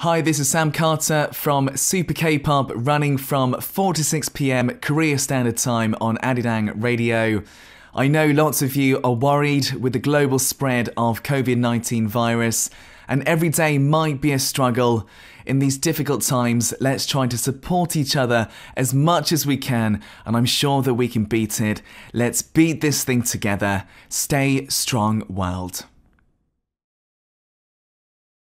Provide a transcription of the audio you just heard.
Hi, this is Sam Carter from Super K-Pop, running from 4 to 6 pm Korea Standard Time on Arirang Radio. I know lots of you are worried with the global spread of COVID-19 virus and every day might be a struggle. In these difficult times, let's try to support each other as much as we can and I'm sure that we can beat it. Let's beat this thing together. Stay strong, world.